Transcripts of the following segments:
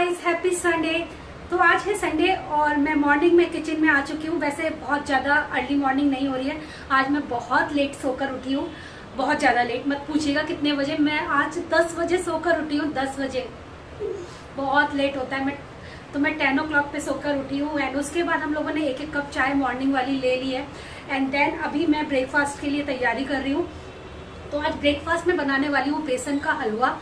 Guys happy Sunday तो आज है संडे और मैं मॉर्निंग में किचन में आ चुकी हूँ। वैसे बहुत ज़्यादा अर्ली मॉर्निंग नहीं हो रही है। आज मैं बहुत लेट सोकर उठी हूँ। बहुत ज़्यादा लेट मत पूछिएगा कितने बजे। मैं आज 10 बजे सोकर उठी हूँ 10 बजे। बहुत लेट होता है। मैं तो मैं टेन ओ क्लॉक पे सोकर उठी हूँ एंड उसके बाद हम लोगों ने एक एक कप चाय मॉर्निंग वाली ले ली है। एंड देन अभी मैं ब्रेकफास्ट के लिए तैयारी कर रही हूँ। तो आज ब्रेकफास्ट में बनाने वाली हूँ बेसन का हलवा।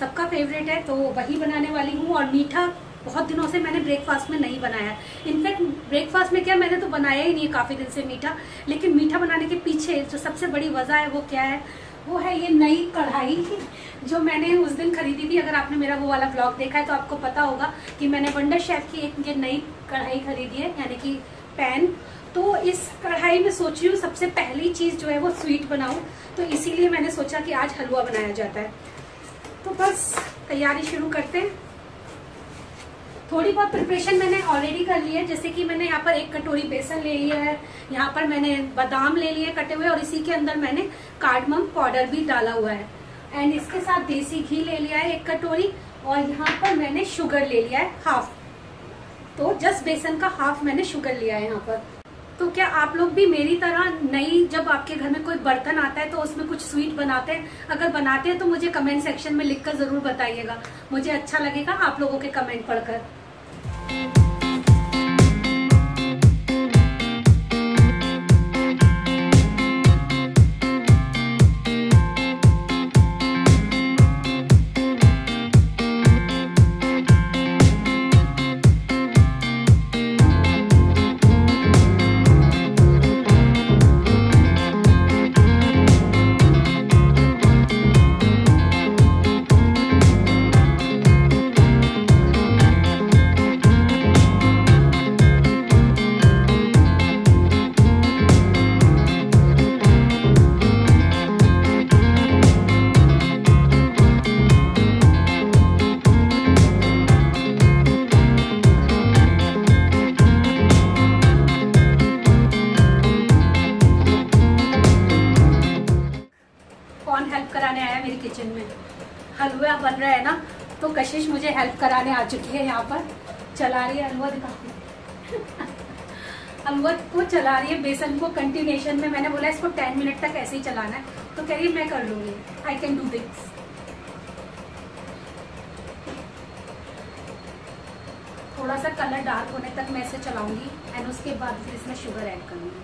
सबका फेवरेट है तो वही बनाने वाली हूँ और मीठा बहुत दिनों से मैंने ब्रेकफास्ट में नहीं बनाया। इनफैक्ट ब्रेकफास्ट में क्या मैंने तो बनाया ही नहीं है काफ़ी दिन से मीठा, लेकिन मीठा बनाने के पीछे जो सबसे बड़ी वजह है वो क्या है? वो है ये नई कढ़ाई जो मैंने उस दिन खरीदी थी। अगर आपने मेरा वो वाला ब्लॉग देखा है तो आपको पता होगा कि मैंने वंडर शेफ की एक ये नई कढ़ाई खरीदी है, यानी कि पैन तो इस कढ़ाई में सोच रही हूँ सबसे पहली चीज़ जो है वो स्वीट बनाऊँ। तो इसीलिए मैंने सोचा कि आज हलवा बनाया जाता है। तो बस तैयारी शुरू करते हैं। थोड़ी बहुत प्रिपरेशन मैंने ऑलरेडी कर ली है, जैसे कि मैंने यहाँ पर एक कटोरी बेसन ले लिया है, यहाँ पर मैंने बादाम ले लिए कटे हुए, और इसी के अंदर मैंने कार्डमम पाउडर भी डाला हुआ है। एंड इसके साथ देसी घी ले लिया है एक कटोरी, और यहाँ पर मैंने शुगर ले लिया है हाफ़ तो जस्ट बेसन का हाफ़ मैंने शुगर लिया है यहाँ पर। तो क्या आप लोग भी मेरी तरह नई, जब आपके घर में कोई बर्तन आता है तो उसमें कुछ स्वीट बनाते हैं? अगर बनाते हैं तो मुझे कमेंट सेक्शन में लिखकर ज़रूर बताइएगा। मुझे अच्छा लगेगा आप लोगों के कमेंट पढ़कर। किचन में। हलवा बन रहा है ना तो कशिश मुझे हेल्प कराने आ चुकी है यहाँ पर। चला रही है हलवा दिखाती हलवा को चला रही है, बेसन को कंटिन्यूशन में मैंने बोला, इसको टेन मिनट तक ऐसे ही चलाना है। तो कह रही मैं कर लूँगी। आई कैन डू दिस थोड़ा सा कलर डार्क होने तक मैं इसे चलाऊँगी एंड उसके बाद फिर इसमें शुगर ऐड करूँगी।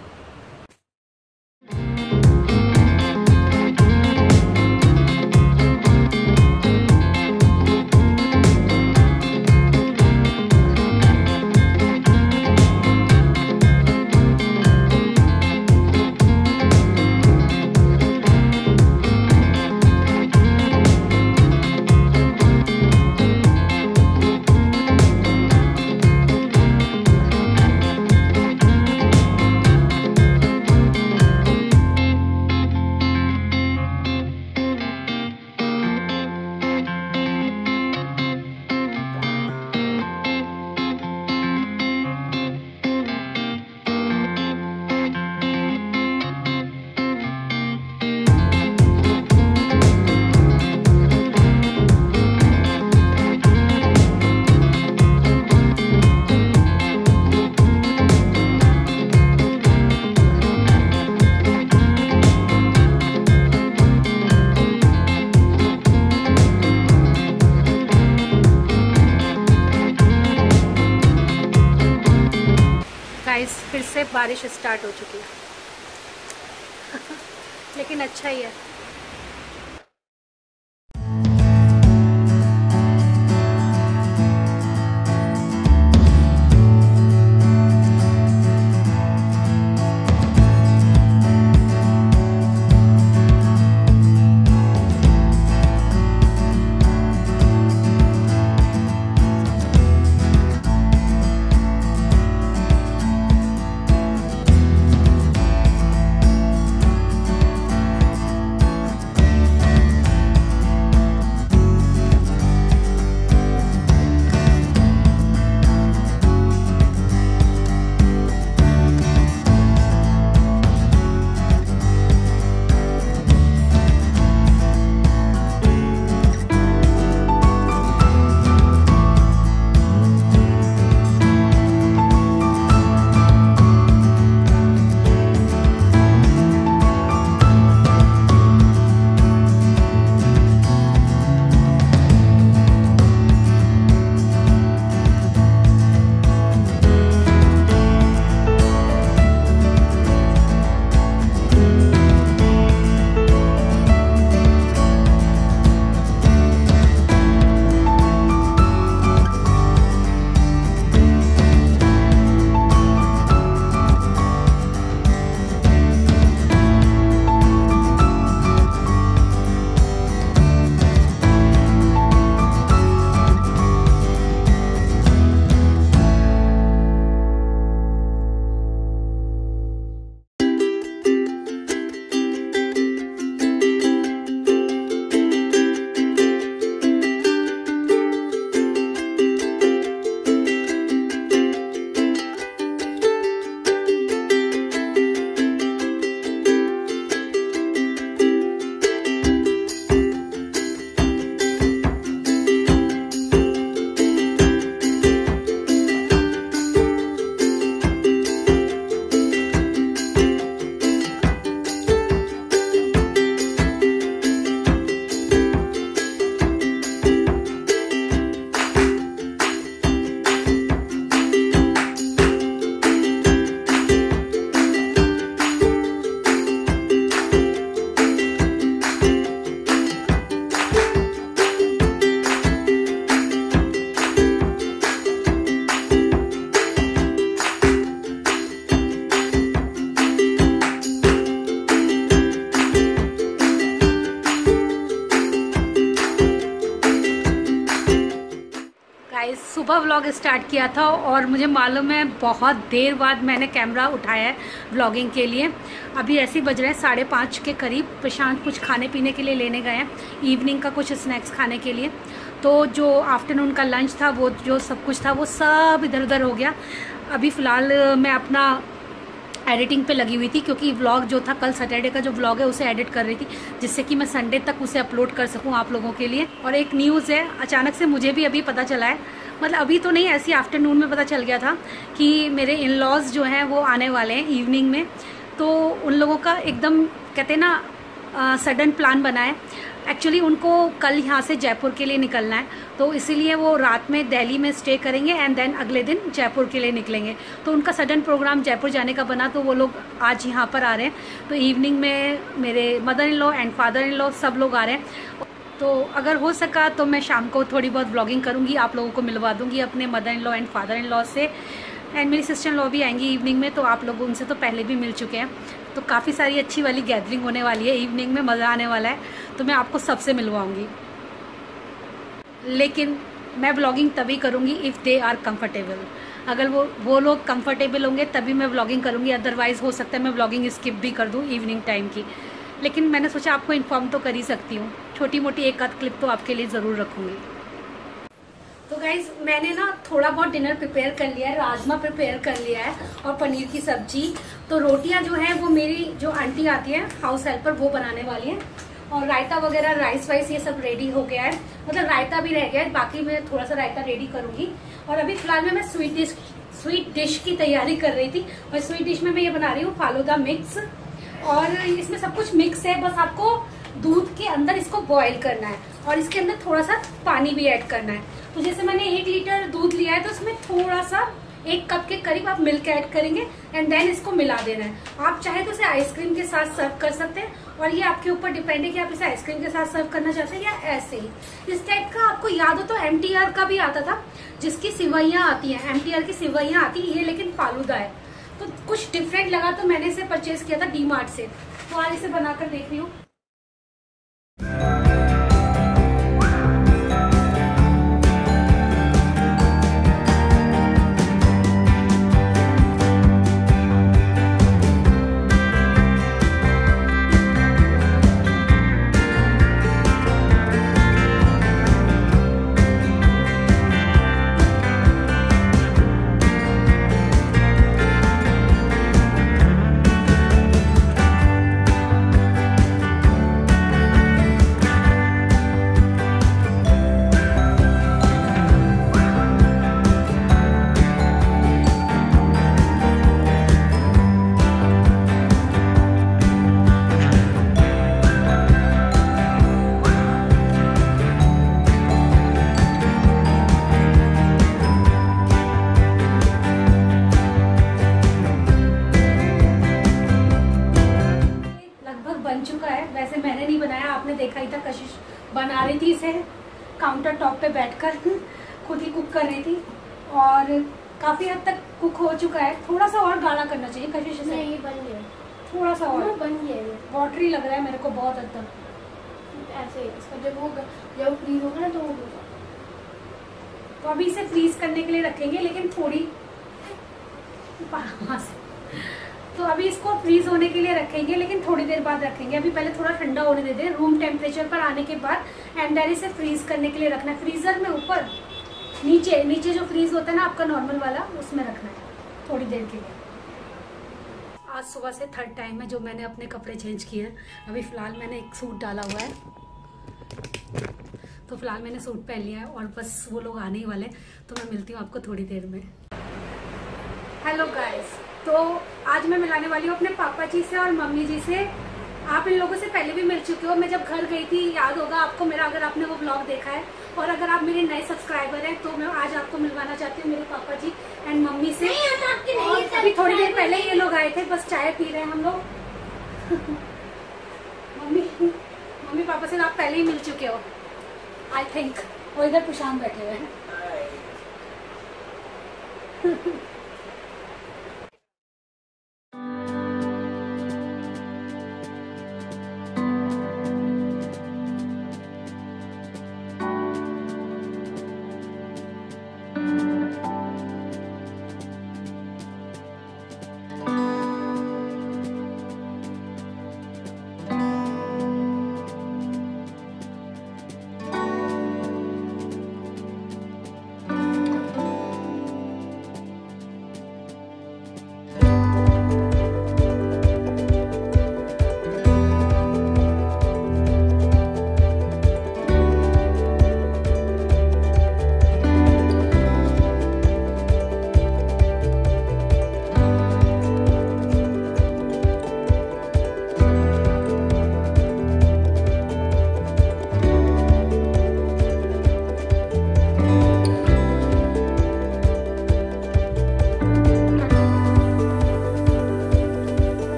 बारिश स्टार्ट हो चुकी है। लेकिन अच्छा ही है। व्लॉग स्टार्ट किया था और मुझे मालूम है बहुत देर बाद मैंने कैमरा उठाया है व्लॉगिंग के लिए। अभी ऐसे बज रहे हैं साढ़े पाँच के करीब। प्रशांत कुछ खाने पीने के लिए लेने गए हैं इवनिंग का कुछ स्नैक्स खाने के लिए। तो जो आफ्टरनून का लंच था, वो जो सब कुछ था, वो सब इधर उधर हो गया। अभी फ़िलहाल मैं अपना एडिटिंग पे लगी हुई थी, क्योंकि व्लॉग जो था, कल सैटरडे का जो व्लॉग है, उसे एडिट कर रही थी, जिससे कि मैं संडे तक उसे अपलोड कर सकूँ आप लोगों के लिए। और एक न्यूज़ है, अचानक से मुझे भी अभी पता चला है मतलब अभी तो नहीं, ऐसी आफ्टरनून में पता चल गया था कि मेरे इन लॉज जो हैं, वो आने वाले हैं इवनिंग में। तो उन लोगों का एकदम, कहते ना सडन प्लान बना है। एक्चुअली उनको कल यहाँ से जयपुर के लिए निकलना है। तो इसीलिए वो रात में दिल्ली में स्टे करेंगे एंड देन अगले दिन जयपुर के लिए निकलेंगे। तो उनका सडन प्रोग्राम जयपुर जाने का बना तो वो लोग आज यहाँ पर आ रहे हैं। तो इवनिंग में मेरे mother in law and father in law सब लोग आ रहे हैं। तो अगर हो सका तो मैं शाम को थोड़ी बहुत ब्लॉगिंग करूँगी, आप लोगों को मिलवा दूँगी अपने mother in law and father in law से। एंड मेरी सिस्टर लॉ भी आएँगी इवनिंग में तो आप लोग उनसे तो पहले भी मिल चुके हैं। तो काफ़ी सारी अच्छी वाली गैदरिंग होने वाली है इवनिंग में मज़ा आने वाला है तो मैं आपको सबसे मिलवाऊँगी। लेकिन मैं ब्लॉगिंग तभी करूँगी इफ़ दे आर कंफर्टेबल अगर वो वो लोग कंफर्टेबल होंगे, तभी मैं ब्लॉगिंग करूँगी अदरवाइज़ हो सकता है मैं ब्लॉगिंग स्किप भी कर दूँ इवनिंग टाइम की। लेकिन मैंने सोचा आपको इन्फॉर्म तो कर ही सकती हूँ। छोटी मोटी एक आध क्लिप तो आपके लिए ज़रूर रखूँगी। तो गाइज़ मैंने ना थोड़ा बहुत डिनर प्रिपेयर कर लिया है, राजमा प्रिपेयर कर लिया है और पनीर की सब्ज़ी। तो रोटियाँ जो है, वो मेरी जो आंटी आती है हाउस हेल्पर वो बनाने वाली है। और रायता वगैरह राइस वाइस, ये सब रेडी हो गया है। मतलब रायता भी रह गया है, बाकी मैं थोड़ा सा रायता रेडी करूँगी। और अभी फ़िलहाल में मैं स्वीट डिश स्वीट डिश की तैयारी कर रही थी। और स्वीट डिश में मैं ये बना रही हूँ फालूदा मिक्स और इसमें सब कुछ मिक्स है, बस आपको दूध के अंदर इसको बॉईल करना है और इसके अंदर थोड़ा सा पानी भी ऐड करना है। तो जैसे मैंने एक लीटर दूध लिया है तो उसमें थोड़ा सा एक कप के करीब आप मिल्क ऐड करेंगे एंड देन इसको मिला देना है। आप चाहे तो इसे आइसक्रीम के साथ सर्व कर सकते हैं और ये आपके ऊपर डिपेंड है कि आप इसे आइसक्रीम के साथ सर्व करना चाहते हैं या ऐसे ही। इस टाइप का आपको याद हो तो एमटीआर का भी आता था, जिसकी सिवैया आती है। एमटीआर की सिवैया आती है लेकिन फालूदा है। तो कुछ डिफरेंट लगा तो मैंने इसे परचेज किया था डी से। तो आज इसे बनाकर देख रही हूँ। बना रही थी इसे काउंटर टॉप पे बैठकर। खुद ही कुक कर रही थी। और काफ़ी हद तक कुक हो चुका है। थोड़ा सा और गाढ़ा करना चाहिए कशिश से नहीं बन गया। थोड़ा सा और बन गया वाटरी लग रहा है मेरे को बहुत हद तक। ऐसे इसका जब वो जब फ्रीज होगा ना तो वो तो अभी इसे फ्रीज करने के लिए रखेंगे लेकिन थोड़ी से तो अभी इसको फ्रीज होने के लिए रखेंगे, लेकिन थोड़ी देर बाद रखेंगे। अभी पहले थोड़ा ठंडा होने दे दें रूम टेम्परेचर पर आने के बाद एंड देन इसे फ्रीज करने के लिए रखना है। फ्रीजर में ऊपर, नीचे नीचे जो फ्रीज होता है ना आपका नॉर्मल वाला, उसमें रखना है, थोड़ी देर के लिए। आज सुबह से थर्ड टाइम है जो मैंने अपने कपड़े चेंज किए हैं। अभी फ़िलहाल मैंने एक सूट डाला हुआ है। तो फ़िलहाल मैंने सूट पहन लिया है, और बस वो लोग आने ही वाले तो मैं मिलती हूँ आपको थोड़ी देर में। हेलो गाइस तो आज मैं मिलाने वाली हूँ अपने पापा जी से और मम्मी जी से। आप इन लोगों से पहले भी मिल चुके हो। मैं जब घर गई थी याद होगा आपको मेरा अगर आपने वो ब्लॉग देखा है। और अगर आप मेरे नए सब्सक्राइबर हैं तो मैं आज आपको मिलवाना चाहती हूँ मेरे पापा जी एंड मम्मी से। और अभी थोड़ी देर पहले ये लोग आए थे बस चाय पी रहे हैं हम लोग। मम्मी मम्मी पापा से आप पहले ही मिल चुके हो। आई थिंक और इधर पुशान बैठे हुए हैं।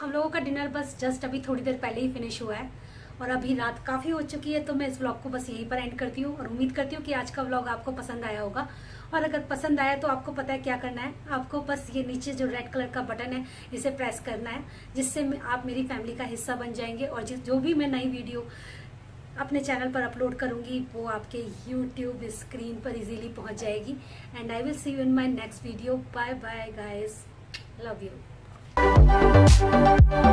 हम लोगों का डिनर बस जस्ट अभी थोड़ी देर पहले ही फिनिश हुआ है और अभी रात काफ़ी हो चुकी है तो मैं इस व्लॉग को बस यहीं पर एंड करती हूँ और उम्मीद करती हूँ कि आज का व्लॉग आपको पसंद आया होगा। और अगर पसंद आया तो आपको पता है क्या करना है? आपको बस ये नीचे जो रेड कलर का बटन है, इसे प्रेस करना है, जिससे आप मेरी फैमिली का हिस्सा बन जाएँगे और जो भी मैं नई वीडियो अपने चैनल पर अपलोड करूँगी, वो आपके यूट्यूब स्क्रीन पर इजीली पहुँच जाएगी। And I will see you in my next video bye bye guys love you you